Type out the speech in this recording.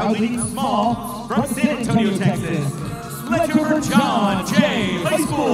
proudly small from San Antonio, Texas. Fletcher John J. High School.